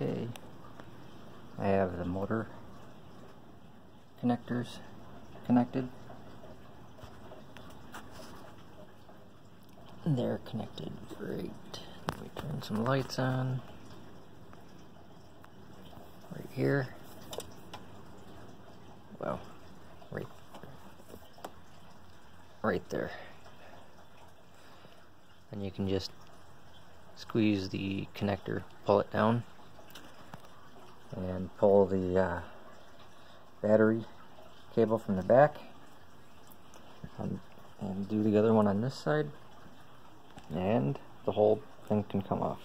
Okay, I have the motor connectors connected. They're connected great. Let me turn some lights on. Right here. Well, right, right there. And you can just squeeze the connector, pull it down, and pull the uh, battery cable from the back, and, and do the other one on this side, and the whole thing can come off.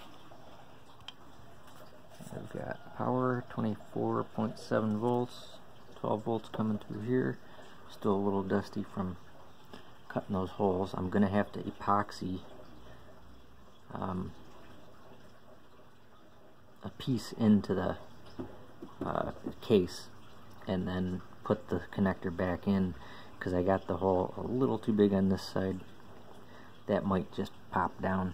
I've got power 24.7 volts, 12 volts coming through here. Still a little dusty from cutting those holes. I'm going to have to epoxy um, a piece into the uh, case and then put the connector back in because I got the hole a little too big on this side. That might just pop down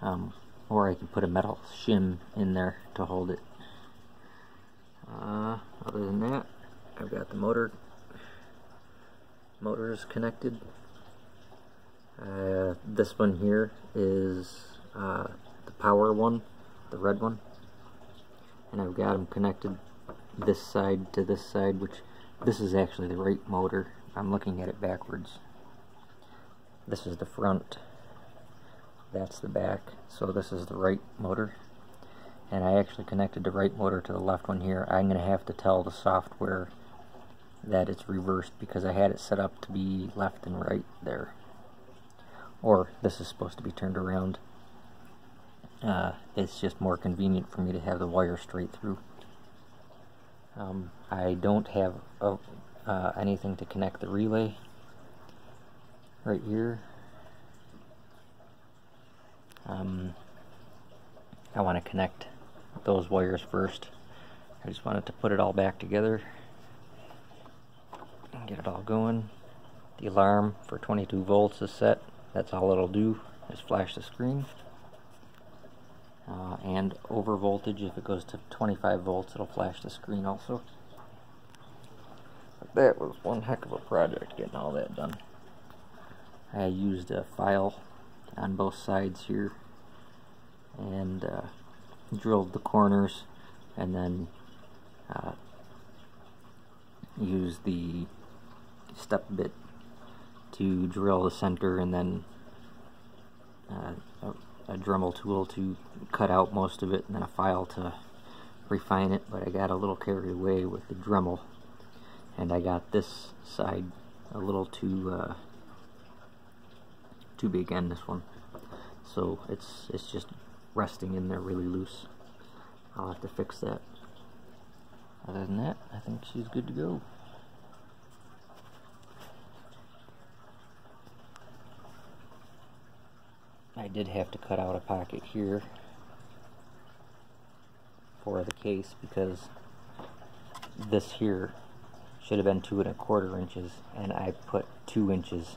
um, or I can put a metal shim in there to hold it. Uh, other than that I've got the motor motors connected. Uh, this one here is uh, the power one the red one and I've got them connected this side to this side which this is actually the right motor. I'm looking at it backwards. This is the front. That's the back. So this is the right motor. And I actually connected the right motor to the left one here. I'm gonna have to tell the software that it's reversed because I had it set up to be left and right there. Or this is supposed to be turned around uh, it's just more convenient for me to have the wire straight through um, I don't have uh, uh, anything to connect the relay right here um, I want to connect those wires first. I just wanted to put it all back together and get it all going. The alarm for 22 volts is set. That's all it'll do, is flash the screen. Uh, and over voltage, if it goes to 25 volts, it'll flash the screen also. But that was one heck of a project getting all that done. I used a file on both sides here and uh, drilled the corners and then uh, used the step bit to drill the center and then uh, a, Dremel tool to cut out most of it and then a file to refine it but I got a little carried away with the Dremel. And I got this side a little too uh, too big on this one. So it's it's just resting in there really loose. I'll have to fix that. Other than that I think she's good to go I did have to cut out a pocket here for the case because this here should have been two and a quarter inches and I put two inches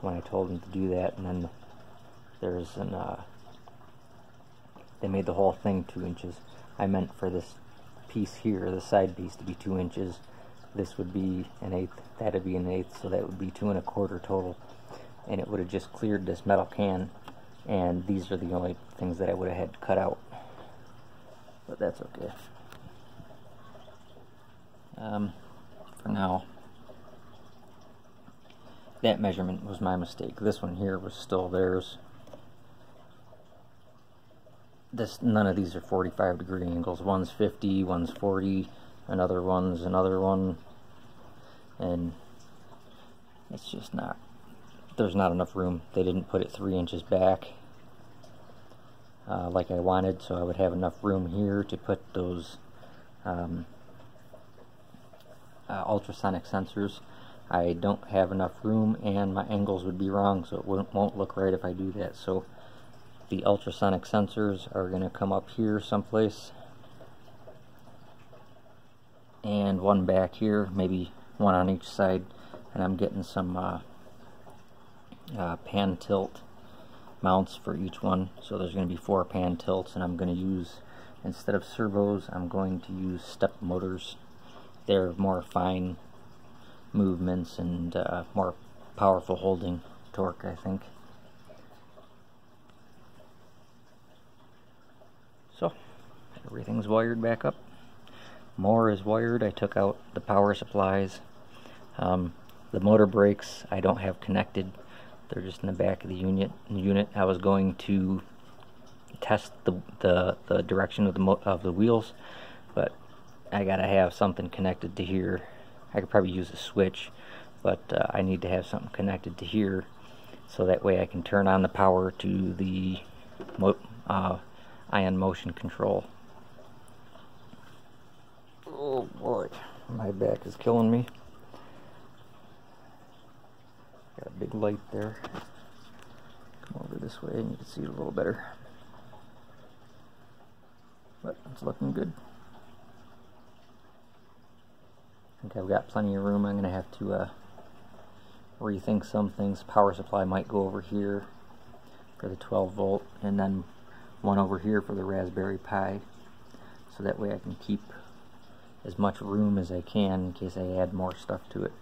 when I told him to do that and then there's an uh, they made the whole thing two inches. I meant for this piece here the side piece to be two inches. This would be an eighth that would be an eighth so that would be two and a quarter total and it would have just cleared this metal can and these are the only things that I would have had cut out. But that's okay. Um, for now. That measurement was my mistake. This one here was still theirs. This none of these are 45 degree angles. One's 50 one's 40 another one's another one. And it's just not there's not enough room. They didn't put it three inches back uh, like I wanted so I would have enough room here to put those um, uh, ultrasonic sensors. I don't have enough room and my angles would be wrong so it won't, look right if I do that. So the ultrasonic sensors are going to come up here someplace and one back here maybe one on each side and I'm getting some uh, uh, pan tilt mounts for each one. So there's going to be four pan tilts and I'm going to use instead of servos I'm going to use step motors. They're more fine movements and uh, more powerful holding torque I think. So everything's wired back up. More is wired. I took out the power supplies. Um, the motor brakes I don't have connected they're just in the back of the unit unit I was going to test the the, the direction of the of the wheels, but I gotta have something connected to here. I could probably use a switch, but uh, I need to have something connected to here, so that way I can turn on the power to the uh, ion motion control. Oh boy, my back is killing me. Got a big light there. Come over this way and you can see it a little better but it's looking good. I think I've got plenty of room. I'm going to have to uh, rethink some things. Power supply might go over here for the 12 volt and then one over here for the Raspberry Pi so that way I can keep as much room as I can in case I add more stuff to it.